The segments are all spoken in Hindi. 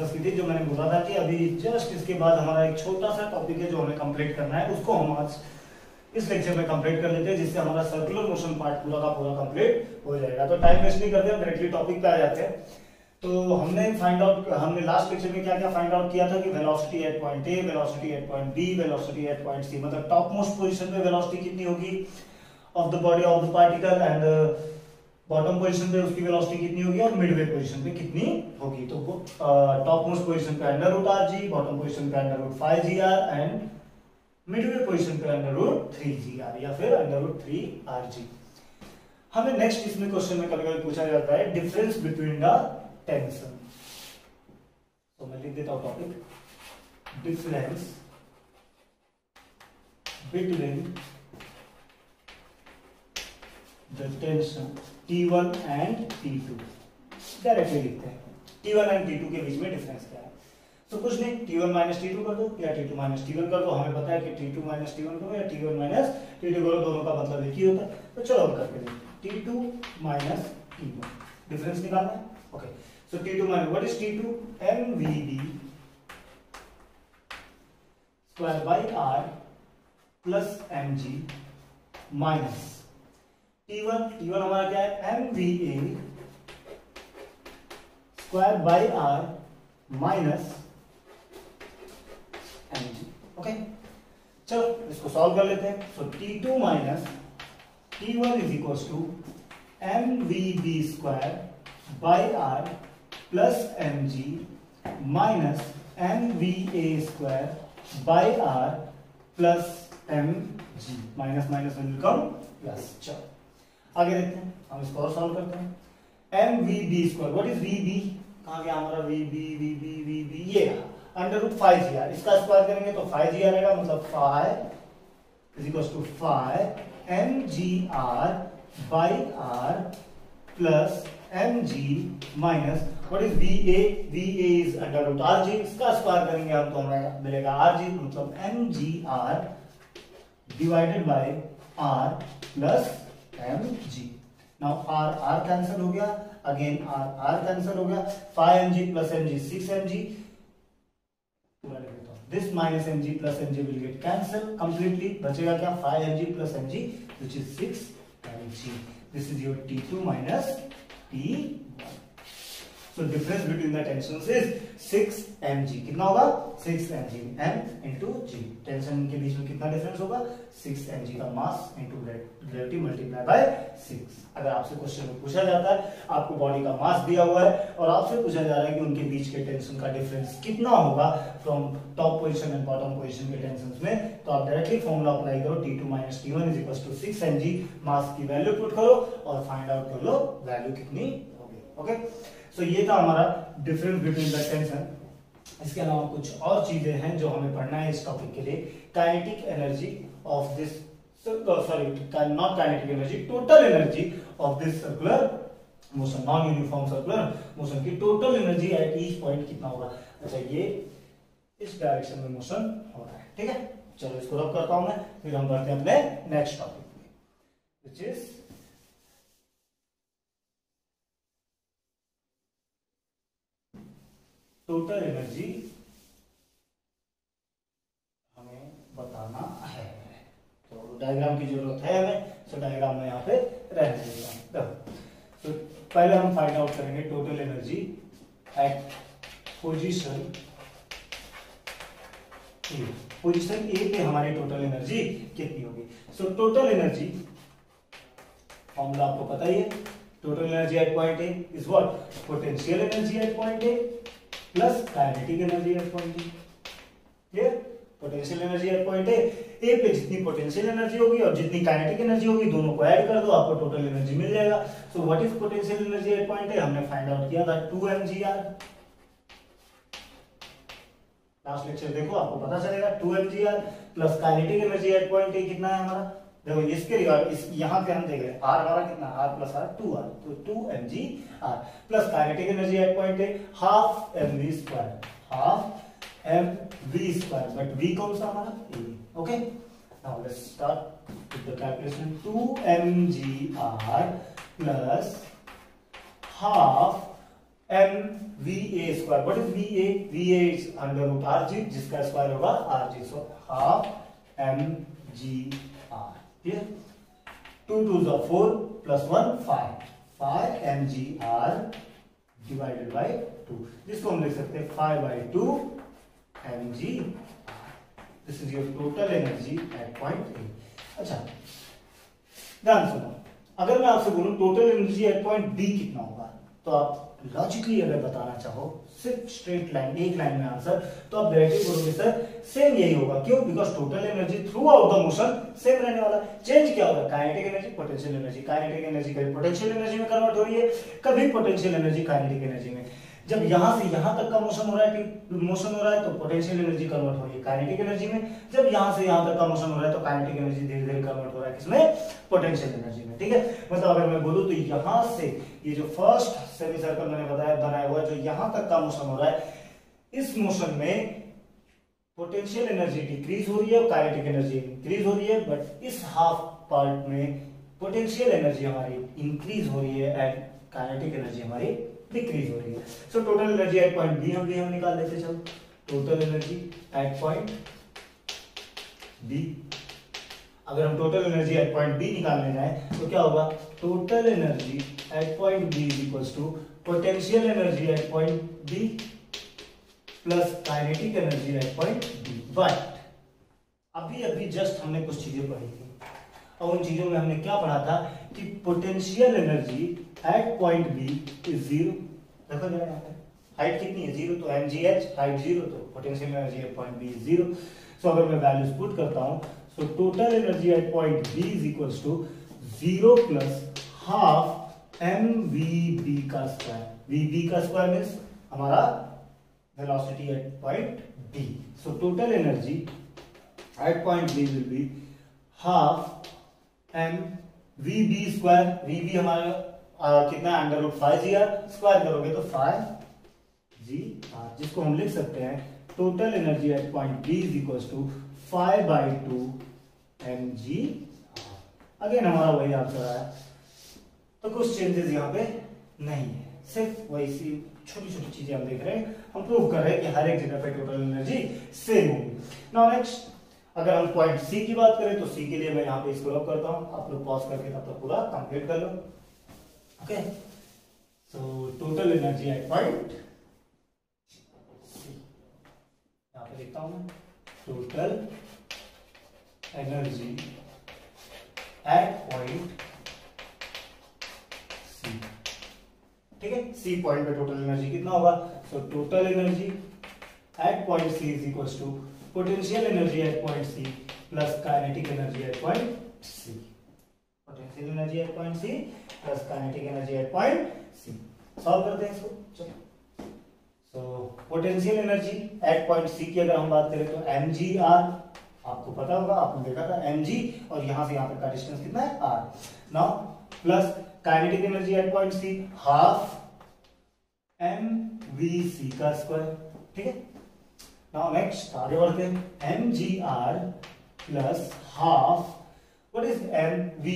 डिस्कस की थी, जो मैंने बोला था कि अभी जस्ट इसके बाद हमारा एक छोटा सा टॉपिक है जो हमें कंप्लीट करना है, उसको हम आज इस लेक्चर में कंप्लीट कर लेते हैं, जिससे हमारा सर्कुलर मोशन पार्ट पूरा का पूरा कंप्लीट हो जाएगा। तो टाइम वेस्ट नहीं करते, हम डायरेक्टली टॉपिक पे आ जाते हैं। तो हमने फाइंड आउट हमने लास्ट लेक्चर में क्या क्या फाइंड आउट किया था कि velocity at point A velocity at point B velocity at point C मतलब टॉप मोस्ट पोजीशन पे वेलोसिटी कितनी होगी of the body of the particle and bottom position पे उसकी वेलोसिटी कितनी होगी और मिडवे पोजीशन पे कितनी होगी? तो टॉप मोस्ट पोजीशन पे under root R G bottom position पे under root five G R and midway position पे under root three G R, या फिर under root three R G. हमें नेक्स्ट इसमें क्वेश्चन में कभी कभी पूछा जाता है डिफरेंस बिटवीन द टेंशन तो मैं लिख देता हूँ topic difference between the tension T1 and T2 directly लिखते हैं। T1 एंड T2 के बीच में डिफरेंस क्या है? तो कुछ नहीं T1 माइनस टी कर दो या T2 माइनस टी कर दो। हमें पता है कि T2 माइनस टी करो या T1 माइनस टी करो, दोनों का मतलब एक ही होता है। तो चलो हम करके देखते T2 माइनस T1 डिफरेंस निकालना है। Okay so T2 minus what is T2 mvd square by r plus mg minus T1 T1 हमारा क्या है? M V A square by R minus M G okay चलो, इसको सॉल्व कर लेते हैं। So T two minus T one is equal to M V B square by R plus M G minus M V A square by R plus M G minus minus will become plus चलो आगे देखते हैं। हम इसको और सॉल्व करते हैं। M V B square what is V B कहा गया हमारा V B V B V B ये under root five G R इसका स्क्वायर करेंगे तो फाइव जी आर आएगा मतलब five is equal to five M G R by R plus M G minus what is V A V A is under root R G इसका स्क्वायर करेंगे हम तो हमें मिलेगा आर जी मतलब M G R divided by R plus M G now R R cancel हो गया. अगेन आर आर कैंसिल हो गया. Five M G plus M G six M G this minus M G plus M G will get cancel completely बचेगा क्या? Five M G plus M G which is six M G this is your T two minus T So, difference between the tensions is 6 mg. कितना होगा? 6 mg m into g. Tension के बीच में कितना डिफरेंस होगा? 6 mg का mass into gravity multiply by 6 अगर आपसे क्वेश्चन में पूछा जाता है, आपको बॉडी का मास दिया हुआ है और आपसे पूछा जा रहा है कि उनके बीच के टेंशन का डिफरेंस कितना होगा from top position and bottom position के टेंशंस में तो आप डायरेक्टली फॉर्मूला अप्लाई करो. T2 t1 is equals to 6 mg. मास की वैल्यू पुट करो और फाइंड आउट कर लो वैल्यू कितनी होगी. ओके सो ये था हमारा डिफरेंस बिटवीन द टेंशन इसके अलावा कुछ और चीज़ें हैं जो हमें पढ़ना है इस टॉपिक के लिए। Kinetic energy of this sorry not kinetic energy total energy of this circular motion non uniform circular motion की total energy at each point कितना होगा? अच्छा ये इस डायरेक्शन में मोशन हो रहा है, ठीक है? चलो इसको रब करता हूँ मैं, फिर हम बढ़ते हैं अपने नेक्स्ट टॉपिक में विच इज़ टोटल एनर्जी हमें बताना है। तो डायग्राम की ज़रूरत है हमें तो डायग्राम में यहाँ पे रहने देगा तो पहले हम फाइंड आउट करेंगे total energy at position A position A पे हमारी टोटल एनर्जी कितनी होगी? सो टोटल एनर्जी फॉर्मूला आपको पता ही है total energy at point A is what potential energy at point A plus kinetic energy at point A clear potential energy at point A A पे जितनी पोटेंशियल एनर्जी होगी और जितनी काइनेटिक एनर्जी होगी, दोनों को ऐड कर दो, आपको टोटल एनर्जी मिल जाएगा। So what is potential energy at point A हमने फाइंड आउट किया था 2 mgr लास्ट लेक्चर देखो, आपको पता चलेगा 2 mgr plus kinetic energy at point A कितना है हमारा? देखो, इसके इस, यहाँ पे हम देख रहे हैं आर हमारा कितना आर प्लस टू आर तो two M G R plus kinetic energy at point A half M V square half M V square but V कौन सा हमारा? A okay now let's start with the calculation two M G R plus half M V A square what is V A V A is under root R G जिसका स्क्वायर होगा R G so half M G R clear two two जो four plus one five five M G R divided by two जिसको हम लिख सकते हैं five by two M G this is your total energy at point अच्छा ध्यान सुनो। अगर मैं आपसे बोलूँ total energy at point B कितना होगा तो आप लॉजिकली अगर बताना चाहो, सिर्फ़ स्ट्रेट लाइन एक लाइन में आंसर तो आप डायरेक्टली बोलोगे सर सेम यही होगा. क्यों? Because total energy throughout the motion same रहने वाला। चेंज क्या होगा? Kinetic energy potential energy kinetic energy कभी पोटेंशियल एनर्जी में कन्वर्ट हो रही है, कभी पोटेंशियल एनर्जी काइनेटिक एनर्जी में। जब यहाँ से यहाँ तक का मोशन हो रहा है मोशन हो रहा है तो पोटेंशियल एनर्जी कन्वर्ट हो रही है काइनेटिक एनर्जी में। जब यहाँ से यहाँ तक का मोशन हो रहा है तो काइनेटिक एनर्जी धीरे धीरे कन्वर्ट हो रहा है। किसमें? पोटेंशियल एनर्जी में। ठीक है? मतलब अगर मैं बोलूँ तो यहाँ से ये जो फ़र्स्ट सेमी सर्कल मैंने बताया, बनाया हुआ, जो यहाँ तक का मोशन हो रहा है, इस मोशन में पोटेंशियल एनर्जी डिक्रीज हो रही है और काइनेटिक एनर्जी इंक्रीज हो रही है बट इस हाफ़ पार्ट में पोटेंशियल एनर्जी हमारी इंक्रीज हो रही है एंड काइनेटिक एनर्जी हमारी डिक्रीज हो रही है। So total energy at point B हम भी हम निकाल लेते चलो। Total energy at point B अगर हम total energy at point B निकालने जाए तो क्या होगा? Total energy at point B is equal to potential energy at point B plus kinetic energy at point B but अभी अभी जस्ट हमने कुछ चीज़ें पढ़ी थी। और उन चीज़ों में हमने क्या पढ़ा था कि potential energy at point B is zero देखो जरा यहाँ पे। हाइट कितनी है? ज़ीरो तो M G H height zero तो potential energy at point B is zero so अगर मैं वैल्यूज़ पुट करता हूँ so total energy at point B is equal to zero plus half M V B का स्क्वायर वी बी का स्क्वायर मीन्स हमारा velocity at point B so total energy at point B will be half M V B square V B हमारा कितना under root five G R square करोगे तो फाइव जी आर जिसको हम लिख सकते हैं total energy at point B is equal to five by two M G again हमारा वही आंसर आया। तो कुछ चेंजेस यहाँ पे नहीं है। सिर्फ़ वैसी छोटी छोटी चीज़ें हम देख रहे हैं। हम प्रूव कर रहे हैं कि हर एक जगह पे टोटल एनर्जी सेम होगी। नाउ नेक्स्ट अगर हम पॉइंट सी की बात करें तो सी के लिए मैं यहाँ पे इसको रब करता हूँ। आप लोग पॉज करके तब तक पूरा कंप्लीट कर लो। Okay so total energy at point यहाँ पे लिखता हूँ मैं। Total energy at point C ठीक है? सी पॉइंट पे टोटल एनर्जी कितना होगा? So total energy at point C is equal to potential energy at point C plus kinetic energy at point C potential energy at point C plus kinetic energy at point C solve करते हैं इसको। चलो। So potential energy at point C की अगर हम बात करें तो एम जी आर आपको पता होगा, आपने देखा था एम जी और यहाँ से यहाँ तक का डिस्टेंस कितना है? R now plus kinetic energy at point C half M V C का स्क्वायर ठीक है? नाउ नेक्स्ट आगे बढ़ते हैं। M G R plus half what is m v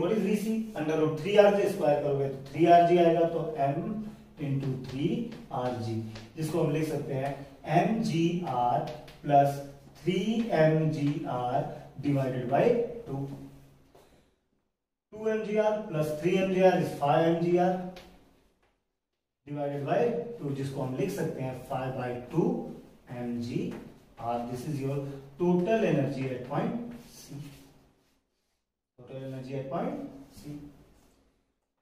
what is v c? Under root three R G square करोगे तो थ्री आर जी आएगा तो m into three R G जिसको हम लिख सकते हैं M G R plus three M G R divided by two two M G R plus three M G R is five M G R divided by two जिसको हम लिख सकते हैं five by two M G R this is your total energy at point C total energy at point C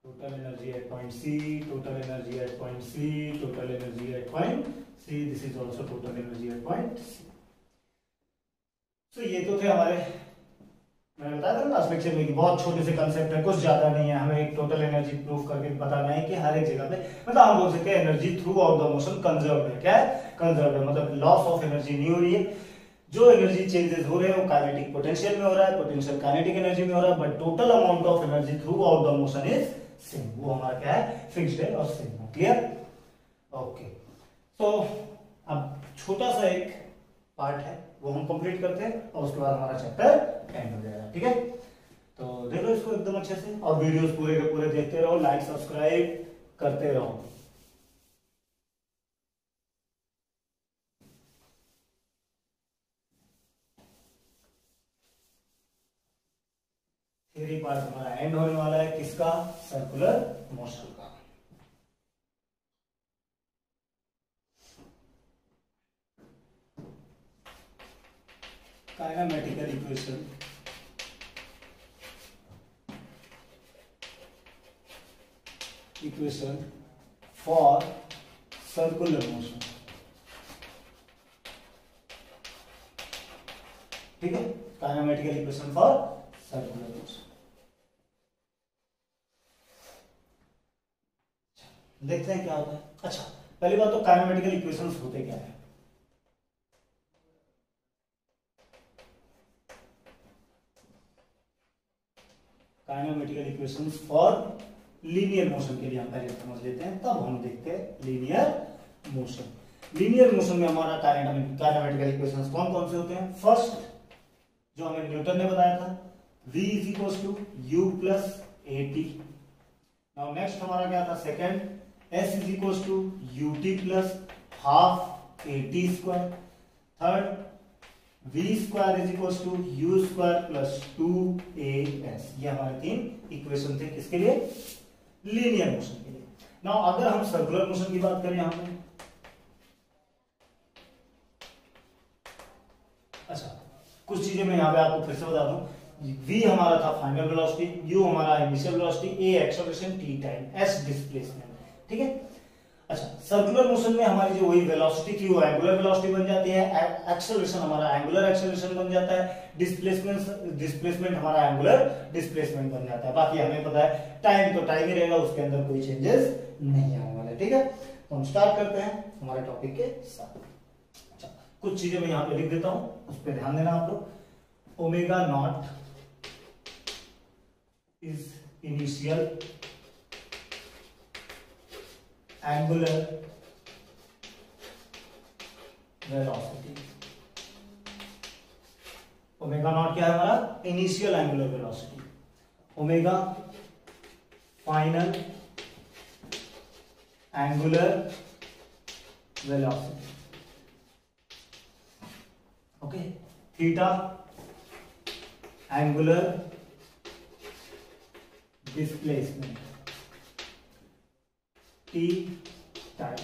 total energy at point C total energy at point C total energy at point C this is also total energy at point C So ये तो थे हमारे, मैंने बताया था लास्ट लेक्चर में कि बहुत छोटे से कंसेप्ट है, कुछ ज़्यादा नहीं है, हमें एक टोटल एनर्जी प्रूव करके बताना है कि हर एक जगह पे मतलब हम बोल सकते हैं energy throughout the motion conserve है। क्या है? कंजर्व है मतलब लॉस ऑफ़ एनर्जी नहीं हो रही है। जो एनर्जी चेंजेस हो रहे हैं, वो काइनेटिक पोटेंशियल में हो रहा है पोटेंशियल काइनेटिक एनर्जी में हो रहा है but total amount of energy throughout the motion is same वो हमारा क्या है? फिक्स्ड है और सेम क्लियर ओके तो अब छोटा सा एक पार्ट है, वो हम कंप्लीट करते हैं और उसके बाद हमारा चैप्टर एंड हो जाएगा, ठीक है? तो देखो इसको एकदम अच्छे से और वीडियोस पूरे के पूरे देखते रहो लाइक सब्सक्राइब करते रहो। थ्योरी पार्ट हमारा एंड होने वाला है, किसका? Circular motion kinematical equation equation. For circular motion. ठीक है? Kinematical equation for circular motion देखते हैं क्या होता है। अच्छा पहली बात तो काइनेमेटिकल इक्वेशंस होते क्या है? Kinematical equations for linear motion के लिए हम पहले समझ लेते हैं, तब हम देखते हैं लीनियर मोशन लीनियर मोशन में हमारा काइनेमेटिकल इक्वेशंस कौन कौन से होते हैं? फ़र्स्ट जो हमें न्यूटन ने बताया था, v is equal to U plus A T now next हमारा क्या था? Second s is equal to U T plus half A T square third v square is equal to U square plus two A S ये हमारे तीन इक्वेशन थे किसके लिए? लीनियर मोशन के लिए। नाउ अगर हम सर्कुलर मोशन की बात करें यहाँ पे। अच्छा कुछ चीज़ें मैं यहाँ पे आपको फिर से बता दूँ। V हमारा था फाइनल वेलोसिटी u हमारा initial velocity a acceleration t time s displacement ठीक है? अच्छा सर्कुलर मोशन में हमारी जो वही वेलोसिटी थी, वो एंगुलर वेलोसिटी बन जाती है एक्सेलरेशन हमारा एंगुलर एक्सेलरेशन बन जाता है डिस्प्लेसमेंट डिस्प्लेसमेंट हमारा एंगुलर डिस्प्लेसमेंट बन जाता है। बाकी हमें पता है टाइम तो टाइम ही रहेगा, उसके अंदर कोई चेंजेस नहीं आने वाले, ठीक है? तो हम स्टार्ट करते हैं हमारे टॉपिक के साथ। अच्छा कुछ चीज़ें मैं यहाँ पे लिख देता हूँ, उस पर ध्यान देना आप लोग। Omega naught is initial angular velocity. Omega naught क्या है हमारा? Initial angular velocity omega final angular velocity okay theta angular displacement T time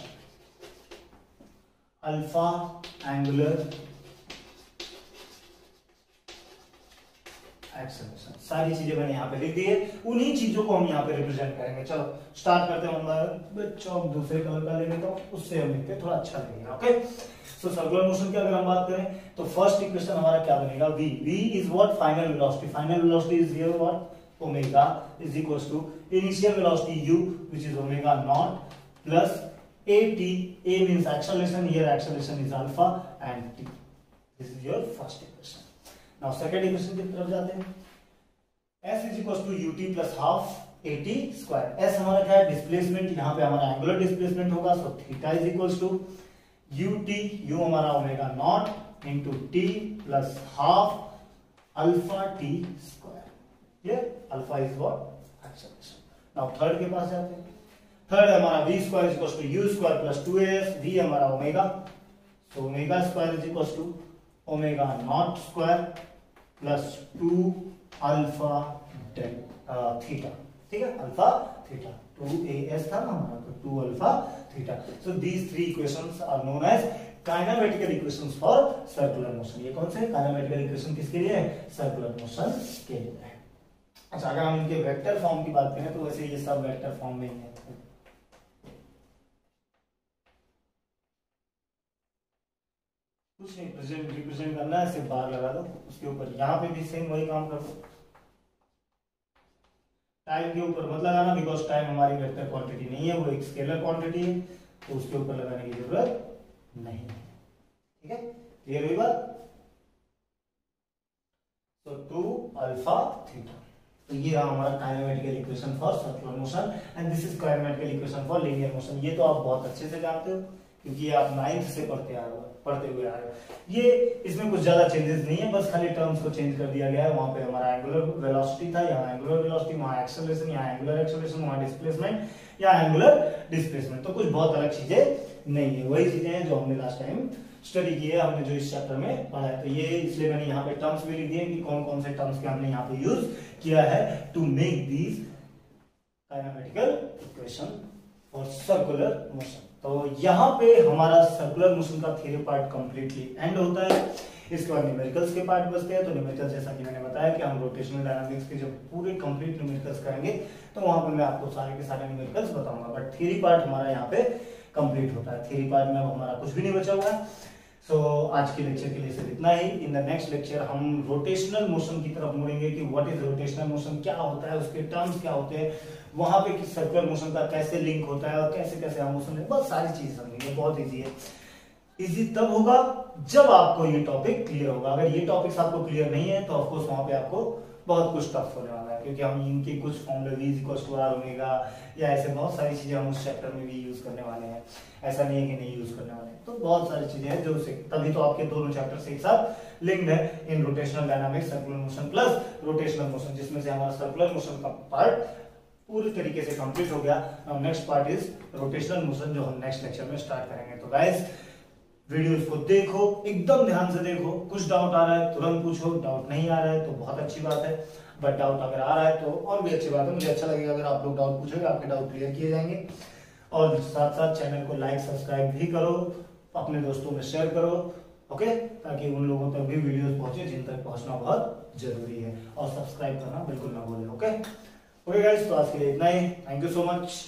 alpha angular acceleration सारी चीज़ें मैंने यहाँ पे लिख दी है। उन्हीं चीज़ों को हम यहाँ पे रिप्रेजेंट करेंगे। चलो स्टार्ट करते हैं चौक दूसरे कलर का ले लेता हूँ। उससे हम लिखते थोड़ा अच्छा लगेगा ओके सो सर्कुलर मोशन की अगर हम बात करें तो फ़र्स्ट इक्वेशन हमारा क्या बनेगा? V. V is what final velocity final velocity is here what omega is equals to initial velocity u which is omega naught plus at a means acceleration here acceleration is alpha and t this is your first equation now second equation की तरफ़ जाते हैं s is equals to ut plus half at square s हमारा क्या है डिस्प्लेसमेंट यहाँ पे हमारा एंगुलर डिस्प्लेसमेंट होगा so theta is equals to ut u हमारा omega naught into t plus half alpha t square ये alpha is what acceleration now third के पास जाते थर्ड हमारा v square is equal to u square plus 2as v हमारा ओमेगा तो omega square is equal to omega naught square plus 2 alpha theta ठीक है? अल्फ़ा थीटा 2as था ना हमारा तो 2 alpha theta so these three equations are known as kinematical equations for circular motion ये कौन से? काइनेमेटिकल इक्वेशन किसके लिए है? सर्कुलर मोशन के लिए। है अच्छा अगर हम इनके वेक्टर फॉर्म की बात करें तो वैसे ये सब वेक्टर फॉर्म में ही है। कुछ नहीं प्रेजेंट रिप्रेजेंट करना है, सिर्फ़ बार लगा दो, उसके ऊपर। यहाँ पे भी सेम वही काम कर दो। टाइम के ऊपर मत लगाना बिकॉज़ टाइम हमारी वेक्टर क्वांटिटी नहीं है, वो एक स्केलर क्वांटिटी है तो उसके ऊपर लगाने की ज़रूरत नहीं है। ठीक है? क्लियर हुई बात? तो टू अल्फ़ा थीटा तो ये रहा हमारा kinematical equation for circular motion and this is kinematical equation for linear motion ये तो आप बहुत अच्छे से जानते हो, क्योंकि आप नाइन्थ से पढ़ते आ रहे हो, पढ़ते हुए आ रहे हो। ये इसमें कुछ ज़्यादा चेंजेस नहीं है, बस खाली टर्म्स को चेंज कर दिया गया है। वहाँ पे हमारा एंगुलर वेलोसिटी था, यहाँ एंगुलर वेलोसिटी वहाँ एक्सेलरेशन यहाँ एंगुलर एक्सेलरेशन वहाँ डिस्प्लेसमेंट या एंगुलर डिस्प्लेसमेंट तो कुछ बहुत अलग चीज़ें नहीं है। वही चीज़ें हैं जो हमने लास्ट टाइम स्टडी की है, हमने जो इस चैप्टर में पढ़ा है। तो ये इसलिए मैंने यहाँ पे टर्म्स भी लिख दिए कि कौन कौन से टर्म्स के हमने यहाँ पे यूज़ किया है? To make these kinematical equation for circular motion तो यहाँ पे हमारा सर्कुलर मोशन का थ्योरी पार्ट कंप्लीटली एंड होता है। इसके बाद न्यूमेरिकल्स के पार्ट बचते हैं। तो न्यूमेरिकल्स जैसा कि मैंने बताया कि हम रोटेशनल डायनामिक्स के जब पूरे कंप्लीट न्यूमेरिकल्स करेंगे तो वहाँ पे मैं आपको सारे के सारे न्यूमेरिकल्स बताऊँगा। बट थ्योरी पार्ट हमारा यहाँ पे कंप्लीट होता है। थ्योरी पार्ट में अब हमारा कुछ भी नहीं बचा हुआ है। सो so, आज के लेक्चर के लिए सिर्फ़ इतना ही। इन द नेक्स्ट लेक्चर हम रोटेशनल मोशन की तरफ़ मुड़ेंगे कि व्हाट इज़ रोटेशनल मोशन क्या होता है उसके टर्म्स क्या होते हैं वहाँ पे किस सर्कुलर मोशन का कैसे लिंक होता है और कैसे कैसे हम मोशन बहुत सारी चीज़ समझेंगे बहुत ईजी है। इजी तब होगा जब आपको ये टॉपिक क्लियर होगा। अगर ये टॉपिक्स आपको क्लियर नहीं है तो ऑफकोर्स वहाँ पे आपको बहुत कुछ टफ होने वाला है, क्योंकि हम इनके कुछ फॉर्मूले वी इक्वल टू या ऐसे बहुत सारी चीज़ें हम उस चैप्टर में भी यूज़ करने वाले हैं। ऐसा नहीं है कि नहीं यूज़ करने वाले तो बहुत सारी चीज़ें हैं जो तभी तो आपके दोनों चैप्टर से एक साथ लिंक्ड है in rotational dynamics circular motion plus rotational motion जिसमें से हमारा सर्कुलर मोशन का पार्ट पूरी तरीके से कंप्लीट हो गया। Next part is rotational motion जो हम नेक्स्ट लेक्चर में स्टार्ट करेंगे। तो गाइस वीडियोस को देखो, एकदम ध्यान से देखो। कुछ डाउट आ रहा है, तुरंत पूछो। डाउट नहीं आ रहा है तो बहुत अच्छी बात है। बट डाउट अगर आ रहा है तो और भी अच्छी बात है। मुझे अच्छा लगेगा अगर आप लोग डाउट पूछोगे, आपके डाउट क्लियर किए जाएँगे। और साथ साथ चैनल को लाइक सब्सक्राइब भी करो। अपने दोस्तों में शेयर करो ओके ताकि उन लोगों तक भी वीडियोस पहुँचे जिन तक पहुँचना बहुत ज़रूरी है। और सब्सक्राइब करना बिल्कुल ना भूलें ओके ओके गाइस तो आज के लिए इतना ही। Thank you so much